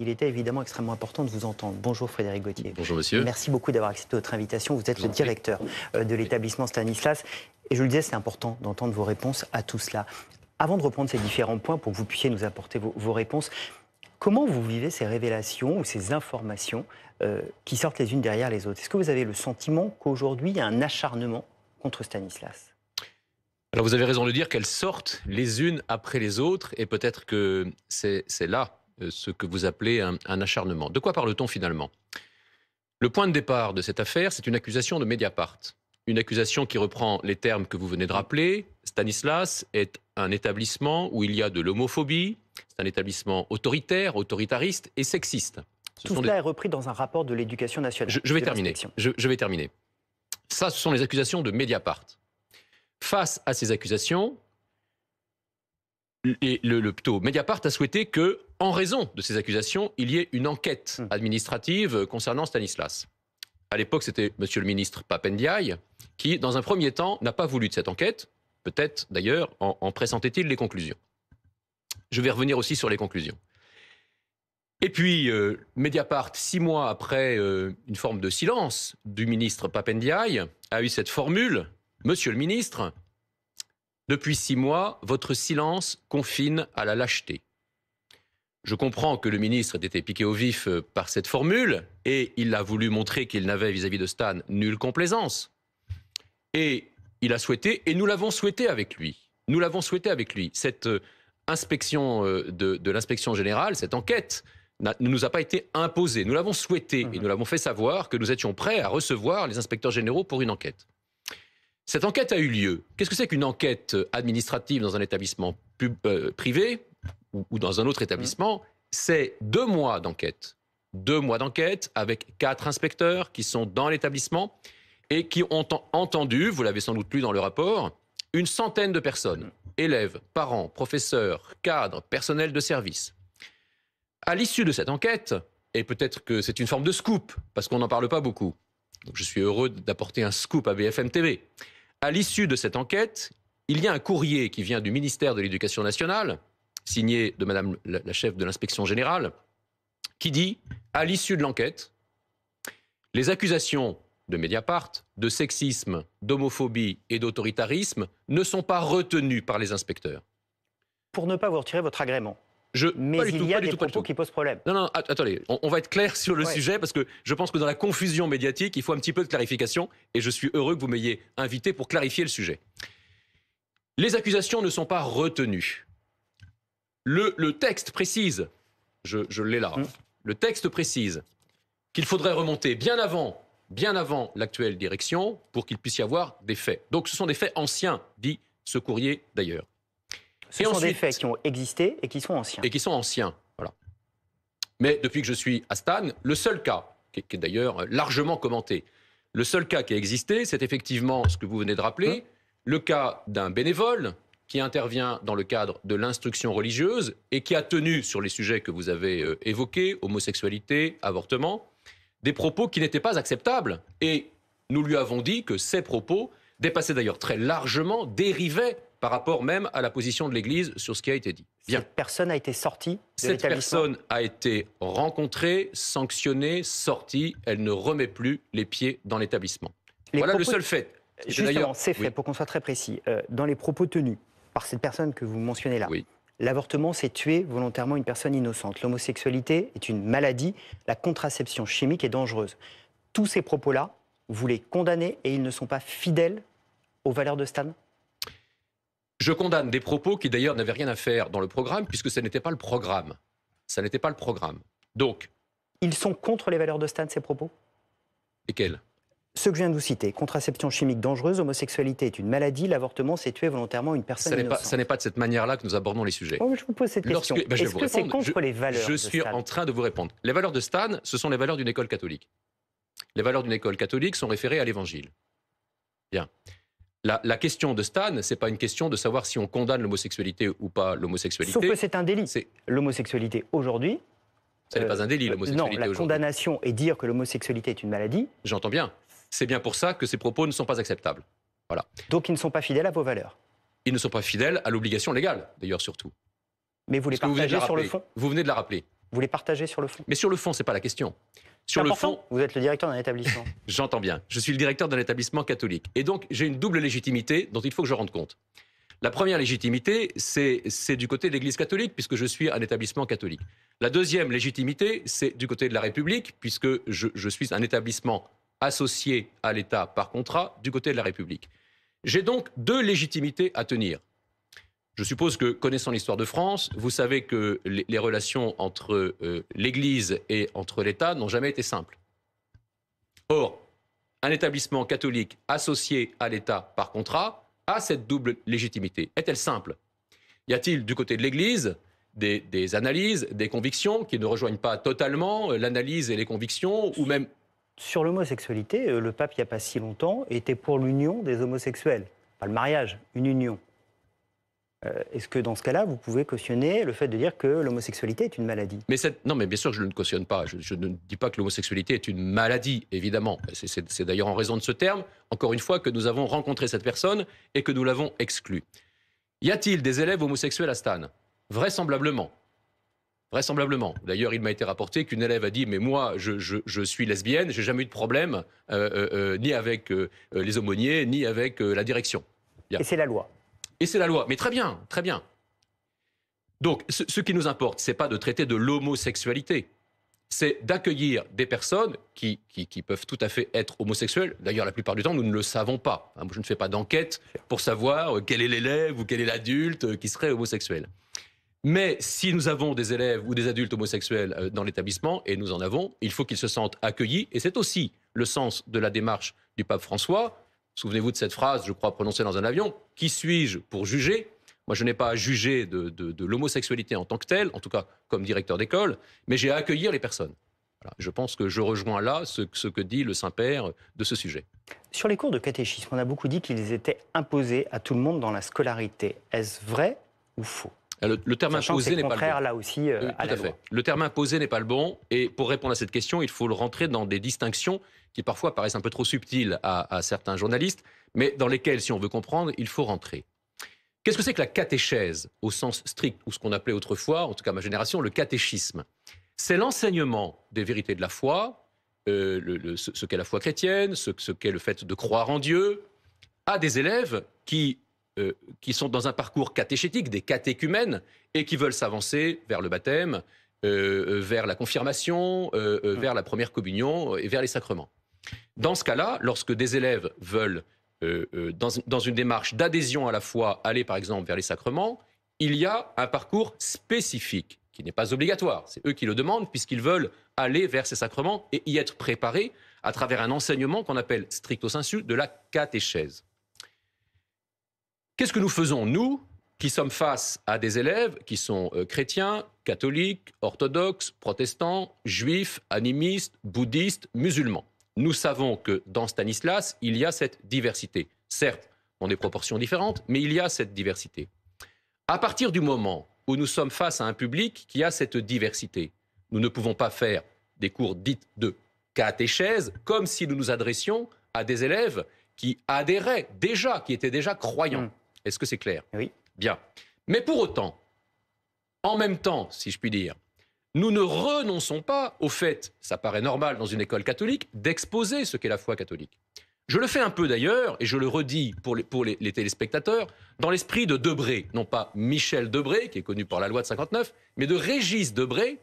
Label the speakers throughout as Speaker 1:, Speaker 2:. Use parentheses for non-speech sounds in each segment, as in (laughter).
Speaker 1: il était évidemment extrêmement important de vous entendre. Bonjour Frédéric Gauthier.
Speaker 2: Bonjour monsieur.
Speaker 1: Merci beaucoup d'avoir accepté notre invitation. Vous êtes le directeur euh, de l'établissement Stanislas. Et je le disais, c'est important d'entendre vos réponses à tout cela. Avant de reprendre ces différents points pour que vous puissiez nous apporter vos, réponses, comment vous vivez ces révélations ou ces informations euh, qui sortent les unes derrière les autres? Est-ce que vous avez le sentiment qu'aujourd'hui, il y a un acharnement contre Stanislas?
Speaker 2: Alors vous avez raison de dire qu'elles sortent les unes après les autres, et peut-être que c'est là ce que vous appelez un, acharnement. De quoi parle-t-on finalement? Le point de départ de cette affaire, c'est une accusation de Mediapart. Une accusation qui reprend les termes que vous venez de rappeler. Stanislas est un établissement où il y a de l'homophobie, c'est un établissement autoritaire, autoritariste et sexiste.
Speaker 1: Tout cela est repris dans un rapport de l'éducation nationale.
Speaker 2: Je, vais terminer. je vais terminer. Ça, ce sont les accusations de Mediapart. Face à ces accusations, le, le, plutôt Mediapart a souhaité que, en raison de ces accusations, il y ait une enquête hmm. administrative concernant Stanislas. À l'époque, c'était Monsieur le ministre Papendiaï qui, dans un premier temps, n'a pas voulu de cette enquête. Peut-être, d'ailleurs, en, pressentait-il les conclusions. Je vais revenir aussi sur les conclusions. Et puis, euh, Mediapart, six mois après euh, une forme de silence du ministre Papendiaï, a eu cette formule Monsieur le ministre, depuis six mois, votre silence confine à la lâcheté. Je comprends que le ministre ait été piqué au vif euh, par cette formule et il a voulu montrer qu'il n'avait vis-à-vis de Stan nulle complaisance. Et il a souhaité, et nous l'avons souhaité avec lui, nous l'avons souhaité avec lui, cette euh, inspection euh, de, l'inspection générale, cette enquête ne nous a pas été imposée. Nous l'avons souhaité et nous l'avons fait savoir que nous étions prêts à recevoir les inspecteurs généraux pour une enquête. Cette enquête a eu lieu. Qu'est-ce que c'est qu'une enquête administrative dans un établissement euh, privé ou, dans un autre établissement? C'est deux mois d'enquête. Deux mois d'enquête avec quatre inspecteurs qui sont dans l'établissement et qui ont entendu, vous l'avez sans doute lu dans le rapport, une centaine de personnes, élèves, parents, professeurs, cadres, personnel de service. À l'issue de cette enquête, et peut-être que c'est une forme de scoop, parce qu'on n'en parle pas beaucoup, donc je suis heureux d'apporter un scoop à BFM TV à l'issue de cette enquête, il y a un courrier qui vient du ministère de l'Éducation nationale, signé de Madame la chef de l'inspection générale, qui dit, à l'issue de l'enquête, les accusations de Mediapart, de sexisme, d'homophobie et d'autoritarisme ne sont pas retenues par les inspecteurs.
Speaker 1: Pour ne pas vous retirer votre agrément mais il y a des propos qui posent problème.
Speaker 2: Non, non, attendez, on, va être clair sur le sujet parce que je pense que dans la confusion médiatique, il faut un petit peu de clarification et je suis heureux que vous m'ayez invité pour clarifier le sujet. Les accusations ne sont pas retenues. Le, texte précise, je, l'ai là, hum. le texte précise qu'il faudrait remonter bien avant, bien avant l'actuelle direction pour qu'il puisse y avoir des faits. Donc ce sont des faits anciens, dit ce courrier d'ailleurs.
Speaker 1: Ce sont des faits qui ont existé et qui sont anciens.
Speaker 2: Et qui sont anciens, voilà. Mais depuis que je suis à Stan, le seul cas, qui est, d'ailleurs largement commenté, le seul cas qui a existé, c'est effectivement ce que vous venez de rappeler, hein le cas d'un bénévole qui intervient dans le cadre de l'instruction religieuse et qui a tenu sur les sujets que vous avez euh, évoqués, homosexualité, avortement, des propos qui n'étaient pas acceptables. Et nous lui avons dit que ces propos dépassaient d'ailleurs très largement, dérivaient par rapport même à la position de l'Église sur ce qui a été dit.
Speaker 1: Bien. Cette personne a été sortie de
Speaker 2: Cette personne a été rencontrée, sanctionnée, sortie. Elle ne remet plus les pieds dans l'établissement. Voilà le seul fait.
Speaker 1: Justement, c'est fait, pour qu'on soit très précis. Euh, dans les propos tenus par cette personne que vous mentionnez là, l'avortement, c'est tuer volontairement une personne innocente. L'homosexualité est une maladie. La contraception chimique est dangereuse. Tous ces propos-là, vous les condamnez et ils ne sont pas fidèles aux valeurs de Stan
Speaker 2: je condamne des propos qui d'ailleurs n'avaient rien à faire dans le programme, puisque ce n'était pas le programme. Ça n'était pas le programme. Donc.
Speaker 1: Ils sont contre les valeurs de Stan, ces propos?
Speaker 2: Lesquels
Speaker 1: ceux que je viens de vous citer, contraception chimique dangereuse, homosexualité est une maladie, l'avortement, c'est tuer volontairement une personne.
Speaker 2: Ça n'est pas, de cette manière-là que nous abordons les sujets.
Speaker 1: Oh, je vous pose cette question. Ben, Est-ce que c'est contre les valeurs
Speaker 2: Je suis en train de vous répondre. Les valeurs de Stan, ce sont les valeurs d'une école catholique. Les valeurs d'une école catholique sont référées à l'Évangile. Bien la, question de Stan, n'est pas une question de savoir si on condamne l'homosexualité ou pas l'homosexualité.
Speaker 1: Sauf que c'est un délit. L'homosexualité aujourd'hui.
Speaker 2: Ce n'est pas un délit, euh, l'homosexualité
Speaker 1: Non, la condamnation et dire que l'homosexualité est une maladie.
Speaker 2: J'entends bien. C'est bien pour ça que ces propos ne sont pas acceptables. Voilà.
Speaker 1: Donc ils ne sont pas fidèles à vos valeurs.
Speaker 2: Ils ne sont pas fidèles à l'obligation légale, d'ailleurs surtout.
Speaker 1: Mais vous les partagez sur le fond
Speaker 2: Vous venez de la rappeler.
Speaker 1: Vous les partagez sur le fond
Speaker 2: Mais sur le fond, c'est pas la question. Sur
Speaker 1: le fond, vous êtes le directeur d'un établissement. (laughs)
Speaker 2: J'entends bien. Je suis le directeur d'un établissement catholique. Et donc, j'ai une double légitimité dont il faut que je rende compte. La première légitimité, c'est du côté de l'Église catholique, puisque je suis un établissement catholique. La deuxième légitimité, c'est du côté de la République, puisque je, je suis un établissement associé à l'État par contrat du côté de la République. J'ai donc deux légitimités à tenir. Je suppose que, connaissant l'histoire de France, vous savez que les, relations entre euh, l'Église et entre l'État n'ont jamais été simples. Or, un établissement catholique associé à l'État par contrat a cette double légitimité. Est-elle simple? Y a-t-il du côté de l'Église des, des, analyses, des convictions qui ne rejoignent pas totalement euh, l'analyse et les convictions, ou même...
Speaker 1: Sur l'homosexualité, euh, le pape, il n'y a pas si longtemps, était pour l'union des homosexuels. Pas le mariage, une union. Euh, est-ce que dans ce cas-là, vous pouvez cautionner le fait de dire que l'homosexualité est une maladie?
Speaker 2: Mais Non, mais bien sûr, je ne cautionne pas. Je, ne dis pas que l'homosexualité est une maladie, évidemment. C'est d'ailleurs en raison de ce terme, encore une fois, que nous avons rencontré cette personne et que nous l'avons exclue. Y a-t-il des élèves homosexuels à Stan? Vraisemblablement. Vraisemblablement. D'ailleurs, il m'a été rapporté qu'une élève a dit Mais moi, je, suis lesbienne, j'ai jamais eu de problème, euh, euh, ni avec les aumôniers, ni avec la direction.
Speaker 1: Et c'est la loi.
Speaker 2: Et c'est la loi. Mais très bien, très bien. Donc, ce, qui nous importe, c'est pas de traiter de l'homosexualité. C'est d'accueillir des personnes qui, qui, peuvent tout à fait être homosexuelles. D'ailleurs, la plupart du temps, nous ne le savons pas. Moi, je ne fais pas d'enquête pour savoir quel est l'élève ou quel est l'adulte qui serait homosexuel. Mais si nous avons des élèves ou des adultes homosexuels euh, dans l'établissement, et nous en avons, il faut qu'ils se sentent accueillis. Et c'est aussi le sens de la démarche du pape François Souvenez-vous de cette phrase, je crois, prononcée dans un avion. Qui suis-je pour juger? Moi, je n'ai pas à juger de, l'homosexualité en tant que telle, en tout cas comme directeur d'école, mais j'ai à accueillir les personnes. Je pense que je rejoins là ce, que dit le Saint-Père de ce sujet.
Speaker 1: Sur les cours de catéchisme, on a beaucoup dit qu'ils étaient imposés à tout le monde dans la scolarité. Est-ce vrai ou faux?
Speaker 2: Le, terme imposé n'est pas le bon.
Speaker 1: là aussi euh, à, la Fait.
Speaker 2: Le terme imposé n'est pas le bon. Et pour répondre à cette question, il faut le rentrer dans des distinctions qui parfois paraissent un peu trop subtiles à, certains journalistes, mais dans lesquelles, si on veut comprendre, il faut rentrer. Qu'est-ce que c'est que la catéchèse au sens strict, ou ce qu'on appelait autrefois, en tout cas ma génération, le catéchisme? C'est l'enseignement des vérités de la foi, euh, ce, qu'est la foi chrétienne, ce, qu'est le fait de croire en Dieu, à des élèves qui, euh, qui sont dans un parcours catéchétique, des catéchumènes, et qui veulent s'avancer vers le baptême, euh, vers la confirmation, vers la première communion et vers les sacrements. Dans ce cas-là, lorsque des élèves veulent, euh, euh, dans, une démarche d'adhésion à la foi, aller par exemple vers les sacrements, il y a un parcours spécifique qui n'est pas obligatoire. C'est eux qui le demandent puisqu'ils veulent aller vers ces sacrements et y être préparés à travers un enseignement qu'on appelle stricto sensu de la catéchèse. Qu'est-ce que nous faisons, nous, qui sommes face à des élèves qui sont euh, chrétiens, catholiques, orthodoxes, protestants, juifs, animistes, bouddhistes, musulmans? Nous savons que dans Stanislas, il y a cette diversité. Certes, dans des proportions différentes, mais il y a cette diversité. À partir du moment où nous sommes face à un public qui a cette diversité, nous ne pouvons pas faire des cours dits de catéchèse comme si nous nous adressions à des élèves qui adhéraient déjà, qui étaient déjà croyants. Hmm. Est-ce que c'est clair?
Speaker 1: Oui.
Speaker 2: Bien. Mais pour autant, en même temps, si je puis dire, nous ne renonçons pas au fait, ça paraît normal dans une école catholique, d'exposer ce qu'est la foi catholique. Je le fais un peu d'ailleurs, et je le redis pour les, téléspectateurs, dans l'esprit de Debré, non pas Michel Debré, qui est connu par la loi de 59, mais de Régis Debré,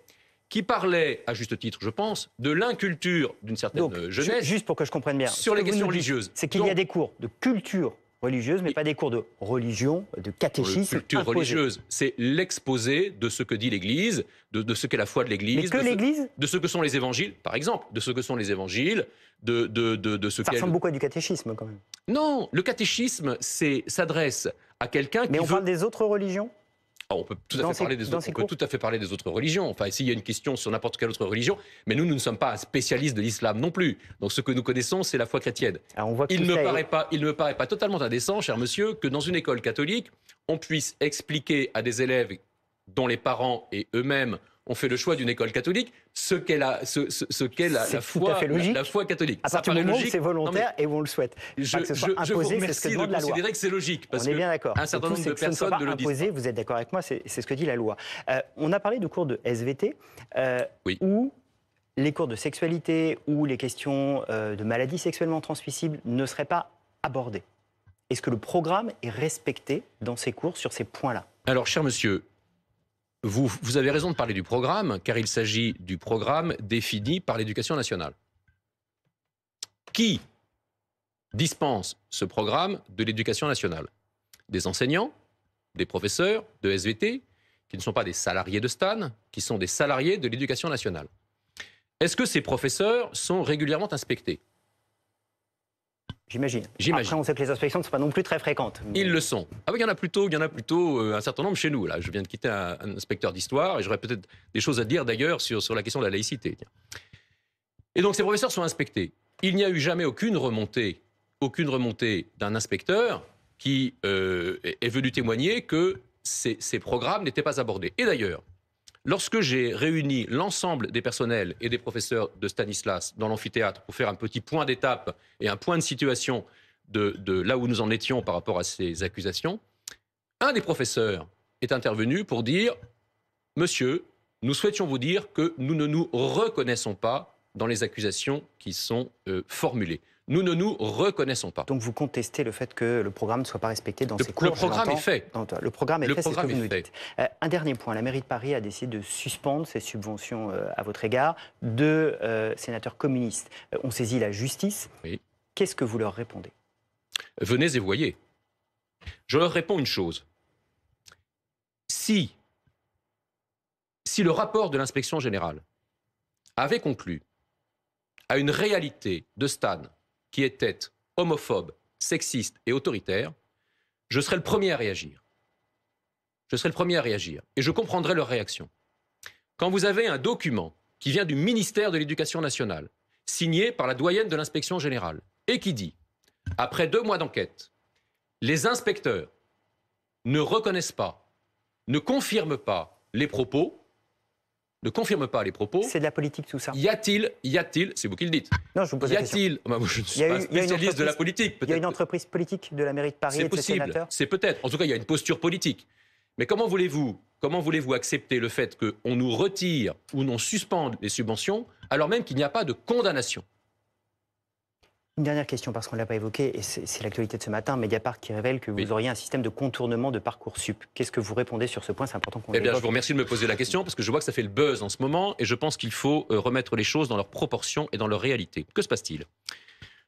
Speaker 2: qui parlait, à juste titre, je pense, de l'inculture d'une certaine jeunesse.
Speaker 1: Juste pour que je comprenne bien.
Speaker 2: Sur les questions religieuses.
Speaker 1: C'est qu'il y a des cours de culture religieuse, mais pas des cours de religion, de catéchisme.
Speaker 2: Culture religieuse, c'est l'exposé de ce que dit l'Église, de, ce qu'est la foi de l'Église.
Speaker 1: que l'Église
Speaker 2: De ce que sont les évangiles, par exemple, de ce que sont les évangiles, de, de, de, ce
Speaker 1: Ça ressemble beaucoup à du catéchisme, quand même.
Speaker 2: Non, le catéchisme s'adresse à quelqu'un qui.
Speaker 1: Mais on parle des autres religions?
Speaker 2: On peut tout à, fait parler, des autres, tout à fait parler des autres religions. Enfin, s'il y a une question sur n'importe quelle autre religion, mais nous, nous ne sommes pas spécialistes de l'islam non plus. Donc, ce que nous connaissons, c'est la foi chrétienne. il, ne paraît pas, il ne me paraît pas totalement indécent, cher monsieur, que dans une école catholique, on puisse expliquer à des élèves dont les parents et eux-mêmes on fait le choix d'une école catholique, ce qu'est la, ce, ce, qu'est la, la, foi, la, foi catholique.
Speaker 1: À partir du moment où c'est volontaire et où on le souhaite.
Speaker 2: Je, que ce soit imposé, c'est ce que demande la loi. considérer que c'est logique. Parce
Speaker 1: on est bien d'accord.
Speaker 2: Un certain nombre de personnes ne le disent
Speaker 1: Vous êtes d'accord avec moi, c'est ce que dit la loi. Euh, on a parlé de cours de SVT, euh,
Speaker 2: oui.
Speaker 1: où les cours de sexualité ou les questions euh, de maladies sexuellement transmissibles ne seraient pas abordés. Est-ce que le programme est respecté dans ces cours sur ces points-là?
Speaker 2: Alors, cher monsieur, vous, avez raison de parler du programme, car il s'agit du programme défini par l'éducation nationale. Qui dispense ce programme de l'éducation nationale? Des enseignants, des professeurs de SVT, qui ne sont pas des salariés de Stan, qui sont des salariés de l'éducation nationale. Est-ce que ces professeurs sont régulièrement inspectés?
Speaker 1: J'imagine. Après, on sait que les inspections ne sont pas non plus très fréquentes.
Speaker 2: Ils le sont. Ah oui, il y en a plutôt, il y en a plutôt euh, un certain nombre chez nous. Là, je viens de quitter un, inspecteur d'histoire et j'aurais peut-être des choses à dire d'ailleurs sur, sur la question de la laïcité. Et donc ces professeurs sont inspectés. Il n'y a eu jamais aucune remontée, aucune remontée d'un inspecteur qui euh, est venu témoigner que ces, ces programmes n'étaient pas abordés. Et d'ailleurs, Lorsque j'ai réuni l'ensemble des personnels et des professeurs de Stanislas dans l'amphithéâtre pour faire un petit point d'étape et un point de situation de, là où nous en étions par rapport à ces accusations, un des professeurs est intervenu pour dire Monsieur, nous souhaitions vous dire que nous ne nous reconnaissons pas dans les accusations qui sont euh, formulées nous ne nous reconnaissons pas.
Speaker 1: Donc vous contestez le fait que le programme ne soit pas respecté dans ces cours
Speaker 2: Le programme est fait.
Speaker 1: le programme est fait, c'est ce que vous nous dites. Euh, un dernier point, la mairie de Paris a décidé de suspendre ses subventions euh, à votre égard. Deux euh, sénateurs communistes ont saisi la justice.
Speaker 2: Oui.
Speaker 1: Qu'est-ce que vous leur répondez?
Speaker 2: Venez et voyez. Je leur réponds une chose. Si, si le rapport de l'inspection générale avait conclu à une réalité de stade qui était homophobe, sexiste et autoritaire, je serais le premier à réagir. Je serais le premier à réagir. Et je comprendrais leur réaction. Quand vous avez un document qui vient du ministère de l'Éducation nationale, signé par la doyenne de l'inspection générale, et qui dit, après deux mois d'enquête, les inspecteurs ne reconnaissent pas, ne confirment pas les propos, ne confirme pas les propos.
Speaker 1: C'est de la politique tout ça.
Speaker 2: Y a-t-il, y a-t-il, c'est vous qui le dites.
Speaker 1: Non, je vous pose
Speaker 2: y a-t-il,
Speaker 1: bah,
Speaker 2: je ne suis pas spécialiste de la politique.
Speaker 1: Il y a une entreprise politique de la mairie de Paris
Speaker 2: et de
Speaker 1: possible.
Speaker 2: C'est peut-être. En tout cas, il y a une posture politique. Mais comment voulez-vous, comment voulez-vous accepter le fait qu'on nous retire ou non suspende les subventions alors même qu'il n'y a pas de condamnation?
Speaker 1: Une dernière question, parce qu'on ne l'a pas évoqué, et c'est l'actualité de ce matin, Mediapart qui révèle que vous auriez un système de contournement de Parcoursup. Qu'est-ce que vous répondez sur ce point? C'est important qu'on
Speaker 2: Eh bien, je vous remercie de me poser la question, parce que je vois que ça fait le buzz en ce moment, et je pense qu'il faut euh, remettre les choses dans leur proportion et dans leur réalité. Que se passe-t-il?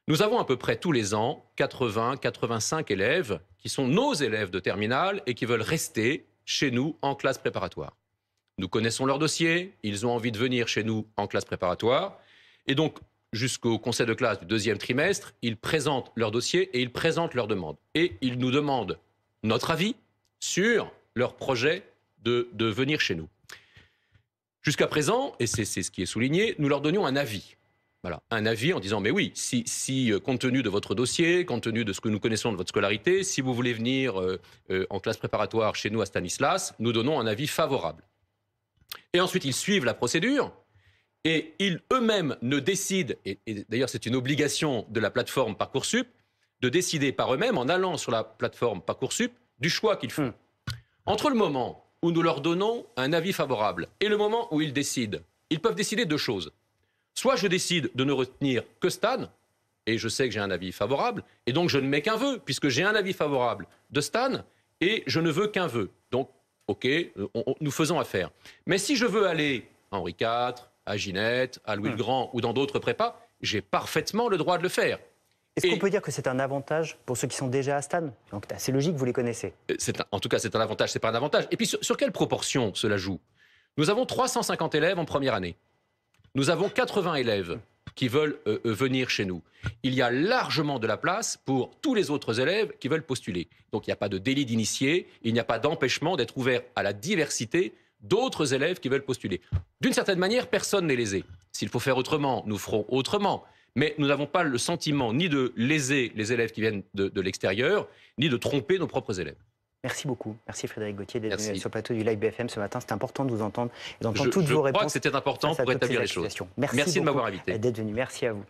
Speaker 2: Nous avons à peu près tous les ans 80, 85 élèves qui sont nos élèves de terminale et qui veulent rester chez nous en classe préparatoire. Nous connaissons leur dossier, ils ont envie de venir chez nous en classe préparatoire, et donc jusqu'au conseil de classe du deuxième trimestre, ils présentent leur dossier et ils présentent leur demande. Et ils nous demandent notre avis sur leur projet de, venir chez nous. Jusqu'à présent, et c'est ce qui est souligné, nous leur donnions un avis. Voilà, un avis en disant, mais oui, si, euh, compte tenu de votre dossier, compte tenu de ce que nous connaissons de votre scolarité, si vous voulez venir euh, euh, en classe préparatoire chez nous à Stanislas, nous donnons un avis favorable. Et ensuite, ils suivent la procédure, et ils eux-mêmes ne décident, et, d'ailleurs c'est une obligation de la plateforme Parcoursup, de décider par eux-mêmes, en allant sur la plateforme Parcoursup, du choix qu'ils font. Entre le moment où nous leur donnons un avis favorable et le moment où ils décident, ils peuvent décider deux choses. Soit je décide de ne retenir que Stan, et je sais que j'ai un avis favorable, et donc je ne mets qu'un vœu, puisque j'ai un avis favorable de Stan, et je ne veux qu'un vœu. Donc, OK, nous faisons affaire. Mais si je veux aller à Henri IV, à Ginette, à Louis le hmm. Grand ou dans d'autres prépas, j'ai parfaitement le droit de le faire.
Speaker 1: Est-ce qu'on peut dire que c'est un avantage pour ceux qui sont déjà à Stan? C'est logique, vous les connaissez.
Speaker 2: Euh, en tout cas, c'est un avantage, c'est pas un avantage. Et puis, sur, quelle proportion cela joue? Nous avons 350 élèves en première année. Nous avons 80 élèves qui veulent euh, euh, venir chez nous. Il y a largement de la place pour tous les autres élèves qui veulent postuler. Donc, il n'y a pas de délit d'initié, il n'y a pas d'empêchement d'être ouvert à la diversité d'autres élèves qui veulent postuler. D'une certaine manière, personne n'est lésé. S'il faut faire autrement, nous ferons autrement. Mais nous n'avons pas le sentiment ni de léser les élèves qui viennent de, l'extérieur, ni de tromper nos propres élèves.
Speaker 1: Merci beaucoup. Merci Frédéric Gauthier d'être venu sur le plateau du Live BFM ce matin. C'est important de vous entendre et d'entendre toutes
Speaker 2: je
Speaker 1: vos réponses.
Speaker 2: Je crois que c'était important pour établir les choses.
Speaker 1: Merci,
Speaker 2: Merci de m'avoir invité.
Speaker 1: D'être venu. Merci à vous.